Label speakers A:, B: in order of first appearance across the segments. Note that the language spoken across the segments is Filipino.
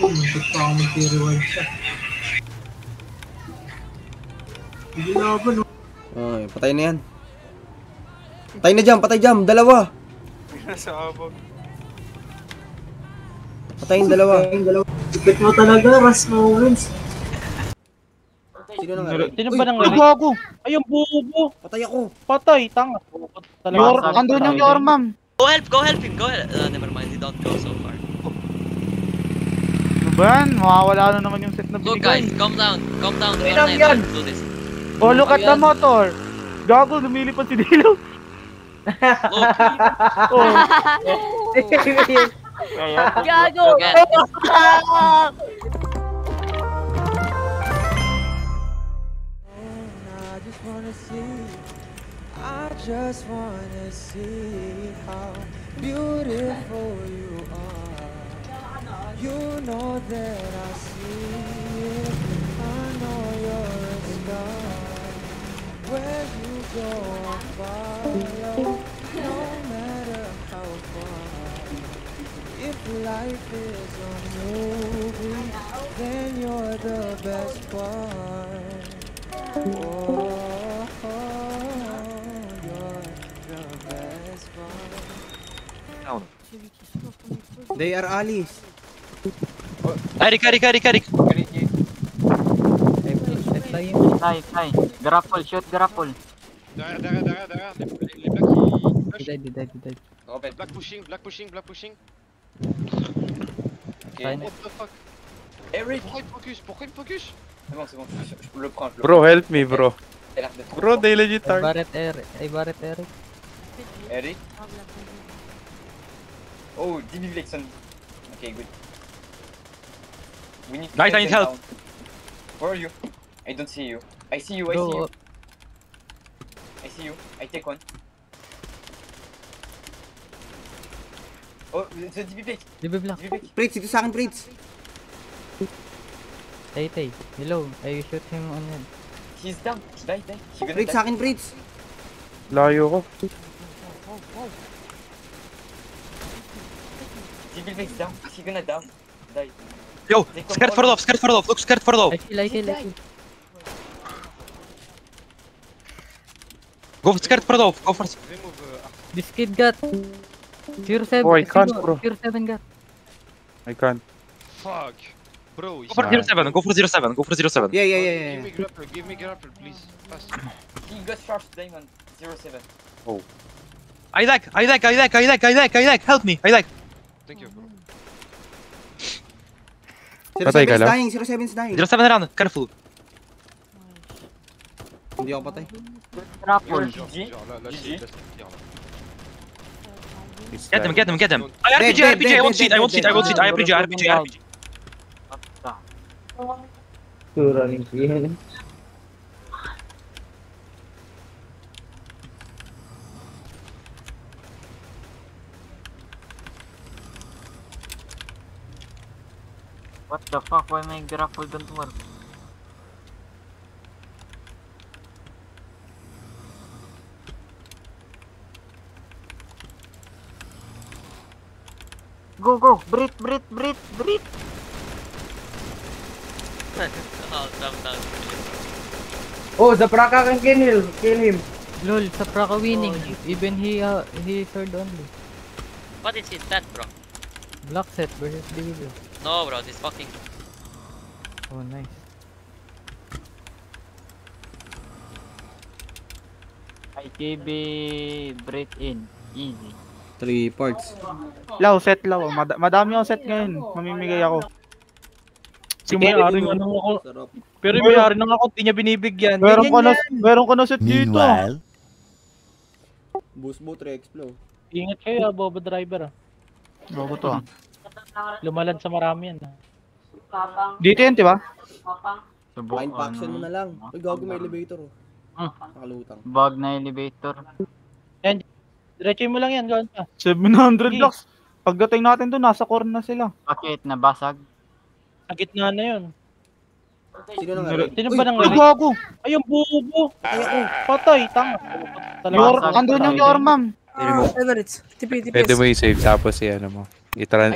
A: Muntik pa ako mag-rewind siya. Hindi laban, no?
B: Ay, patay na yan. Patay na jam, patay jam, dalawa.
C: Nasa abog.
B: Patay yung dalawa.
A: Yung dalawa. Ipit mo talaga, Ras Moments.
B: Sino nang ari?
D: Sino ba nang
E: Ay, gago!
D: Ay, yung bubo!
B: Patay ako.
D: Patay, tanga.
E: Yor, andun yung Yormam.
F: Go help, go help him, go help. Uh, never mind, he don't go so far.
E: Ba yan? Mawawala na naman yung set na
F: Look guys,
E: binigay.
F: calm down, calm down. We're
E: lang yan.
F: do this.
E: Oh, look at the motor! Gago, lumilipad si Dilo.
F: Look,
E: Oh,
G: Gago!
F: okay.
H: I just wanna see, I just wanna see how beautiful you are. You know that I see it, I know you're a star. Where you go, I follow, no matter how far. If life is a movie, then you're the best part. Oh, you're the best part.
B: They are allies.
F: Eric, Eric, Eric, Eric.
I: Fly, fly. Grapple, shoot grapple.
C: Derrière, derrière, derrière, derrière. Les, les, les blacks qui push. Oh, black pushing, black pushing, black pushing. What the fuck
J: Eric
C: Pourquoi il me focus Pourquoi il me focus
J: C'est bon, c'est bon, je, je le prends. Je le
K: Bro, help me, bro.
J: prends. Il a l'air d'être trop
K: Bro,
J: fort.
K: they legit target.
I: Barret Eric. Ay, Barret Eric.
J: Eric Oh, DB Vlexon. Okay, good. We need to
F: Guys,
J: get
F: I need help.
J: down. Where are you? I don't see you. I see you, I see
I: Bro,
J: you. I see you. I take one. Oh, the DB
I: di ba black?
J: DB Vlex.
B: Pritz, ito sa akin, Pritz.
I: Tay, tay. Hello. I shoot him on head.
J: He's down. Die, die. He gonna
B: Pritz,
J: die.
B: sa akin, Pritz.
K: Layo ko.
J: DB Vlex down. He gonna down. Die.
F: Yo, scared for love, scared for love. Look, scared for love.
I: I kill, I kill, I kill.
F: Go for scared for love. Go for.
C: Remove
I: This kid got... Tier 7.
K: Oh, I can't, bro.
I: Tier 7 got.
K: I can't.
C: Fuck. Bro,
F: Go for 07. Go for 07. Go for 07.
B: Yeah, yeah, yeah,
C: Give
B: yeah.
C: me grapple, give me grapple, please. Fast.
J: He got sharp diamond. 07.
F: I like, I like, I like, I like, I like, I like. Help me. I like.
C: Thank you, bro.
B: 07
K: Patay ka
B: is
K: lang?
B: dying, 07 is dying.
F: 07 around. Careful.
B: Hindi ako patay.
I: Grapple.
J: GG.
C: Genre, là, là,
J: GG.
C: c'est- là, c'est pire, là.
K: It's
F: Get them,
K: dead.
F: get them, get them. I
B: Dead,
F: RPG,
B: dead,
F: RPG. I
B: dead,
F: won't cheat. I
B: dead,
F: won't
B: dead,
F: cheat. I won't
B: dead.
F: cheat. I RPG, RPG, RPG.
I: What the fuck? Why my grapple don't work? Go, go! Breathe, breathe, breathe, breathe!
F: Oh.
A: Oh, Zapraka can kill him. Kill him.
I: Lol, sa Praka winning. Even he, uh, he third only.
F: What is it that, bro?
I: Black set versus DBB.
F: No, bro. This fucking.
I: Oh, nice. IKB breathe in. Easy.
B: 3 parts.
E: Law, set law. Mad madami akong set ngayon. Mamimigay ako.
D: Si may-ari nga nung ako. Pero yung may-ari nang ako, di niya binibigyan.
E: Meron ko na, meron ko na set dito.
B: Boost boot, re-explode.
D: Ingat kayo, Boba Driver. ah.
E: Bago to ah.
D: Lumalad sa marami yan. ah.
E: Dito yan, di ba?
B: Mind faction mo na lang. Uy, gago may elevator oh.
I: Ah.
B: Nakalutang.
I: Bug na elevator.
D: Diretso mo lang yan, gawin pa.
E: 700 blocks. Pagdating natin doon, nasa core na sila.
I: Bakit? Nabasag?
D: Sa gitna na yun.
B: Sino nang ari?
D: Sino ba nang
E: Ay, gago!
D: Ay, yung bubo!
B: Ay, ako.
D: Patay, tanga.
E: Yor, andun yung Yormam.
A: Ah, Emirates. TP, TPS.
K: Pwede mo i-save tapos i-ano mo. I-tran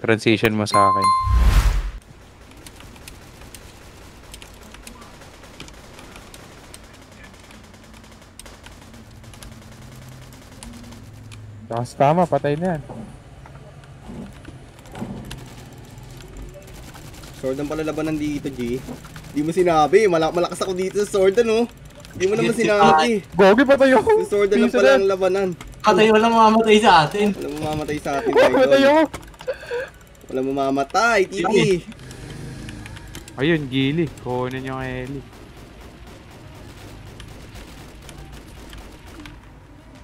K: transition mo sa akin. Tapos tama, patay na yan.
B: Sword ang palalabanan dito, G. Di mo sinabi, Malak malakas ako dito sa sword, ano? Di mo naman sinabi.
K: Gogi, patay ako.
B: Sa
K: sword
B: ang palalabanan.
A: Patay wala mamamatay sa atin.
B: Walang mamamatay sa atin,
K: Patay
B: idol.
K: ako.
B: Walang mamamatay, Titi.
K: Ayun, gili. Kunin yung Ellie.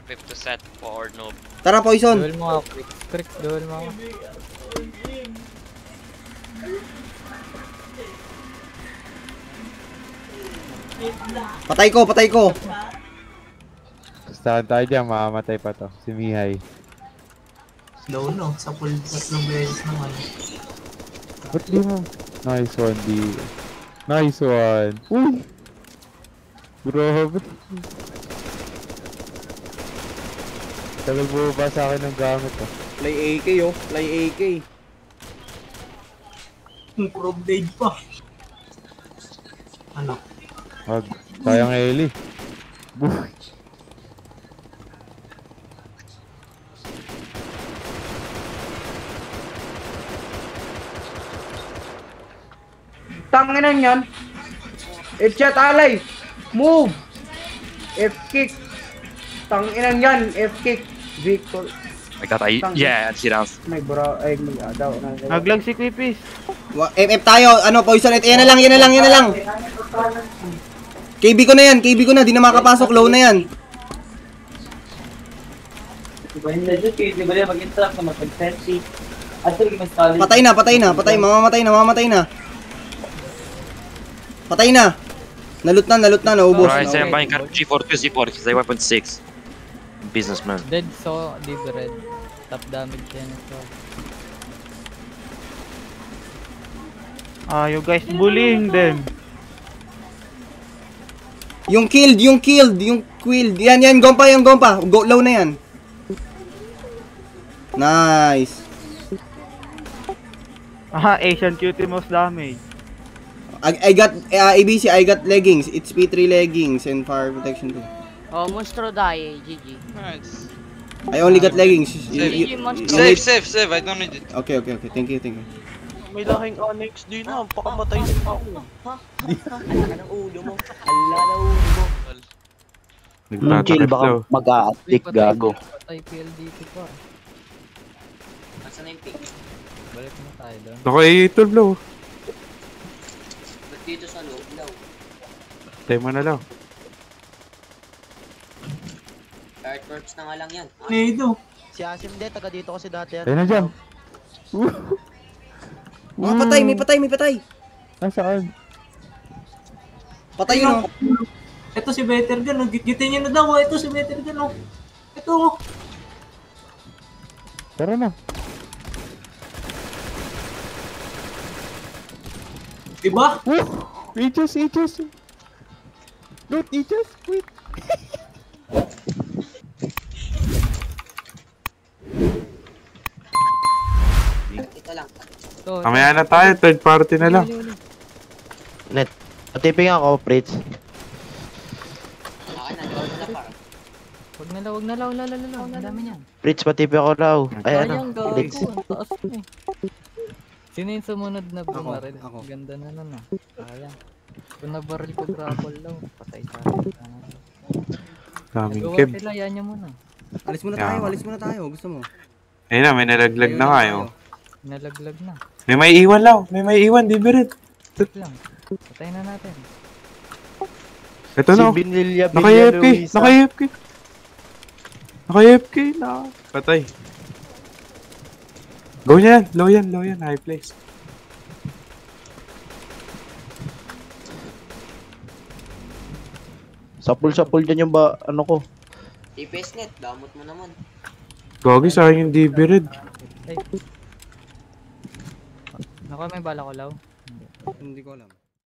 C: Flip to set for noob.
B: Tara, Poison.
I: Duel mo ako, Crick. Crick, duel mo ako.
B: Patay ko, patay ko.
K: Saan tayo dyan, mamamatay pa to. Si Mihay.
A: Slow no, sa full tatlong beses naman.
K: Ba't di mo? Nice one, di. Nice one. Uy! Grabe. Tagal mo ba sa akin ng gamit ah?
B: Fly AK, oh. Fly AK.
A: Pro blade pa. Ano?
K: Wag. Sayang Ellie. Buh.
A: Tanginan yan. F-chat alay. Move. F-kick. Tanginan yan. F-kick. Victor.
F: I got I yeah, she down.
A: May bra. Ay, may adaw.
E: Naglag si Quipis.
B: Wa- FF tayo. Ano, Poison. Ito, yan na lang, yan na lang, yan na lang. KB ko na yan, KB ko na. Di na makapasok. Low na yan. Patay na, patay na, patay. Mamamatay na, mamamatay na. Patay na. Nalut na, nalut na, naubos.
F: I say I'm buying car G4 to Z4 because they weapon 6. Businessman.
I: Dead, so, deep red. Top damage yan. So.
E: Ah, you guys bullying them.
B: Yung killed, yung killed, yung killed. Yan, yan, gompa, yung gompa. Go, low na yan. Nice.
E: Aha, Asian cutie most damage.
B: I, I got, uh, ABC, I got leggings. It's P3 leggings and fire protection too.
G: Oh, monstro die, GG.
C: Nice.
B: I only got leggings. You,
C: Save.
B: you,
G: monstro.
B: you
C: Save,
B: need-
C: save, save. I don't need it.
B: Okay, okay, okay. Thank you, thank you.
D: May lahing Onyx din na. Pakamatay sa ako.
K: Nagtatakip daw.
I: Mag-a-attic, gago. Patay PL dito pa.
G: Nasaan na yung pick?
I: Balik mo tayo doon.
K: Naka A12 low.
G: Dito sa loob daw?
K: Tayo mo na lang.
G: Artworks na nga lang yan.
A: Nido.
D: Si Asim de, taga dito kasi dati.
K: Tayo na dyan.
B: Mga patay, may patay, may patay.
K: Nasaan?
B: Patay yun, oh.
A: Ito si Better Gun. oh. Gigitin na daw. oh. Ito si Better Gun. oh. Ito. oh.
K: Tara na.
A: Diba?
K: Aegis, Aegis. Loot, Aegis. Wait.
G: Ito lang.
I: To,
K: Kamaya na tayo, third party na lang.
D: Net. Patiping ako, Fritz.
I: Wag na lang, wag na lang, wala, wala, wala. Ang dami niyan.
D: Fritz, patiping ako raw. Ay, ano?
I: Ang taas eh. Sino yung sumunod na bumaril?
B: ako.
I: Ganda na nun ah. Sayang. Kung nabaril ko grapple daw, patay sa akin.
K: Daming keb.
I: sila, yan niya muna.
B: Alis muna tayo, alis muna tayo. Gusto mo?
K: Ayun na, may nalaglag na yun.
I: Nalaglag na.
K: May may iwan lang. May may iwan, di ba rin?
I: Wait lang. Patay na natin.
K: Ito na.
D: Binilya,
K: Naka-AFK. Naka-AFK. Naka-AFK na. Patay. Go yan. Low yan. Low yan. High place.
D: Sapul-sapul dyan yung ba, ano ko.
G: TPS net, damot mo naman.
K: Gogi sa akin yung DB red.
I: Ay. Naku, may bala ko law.
B: Hindi ko alam.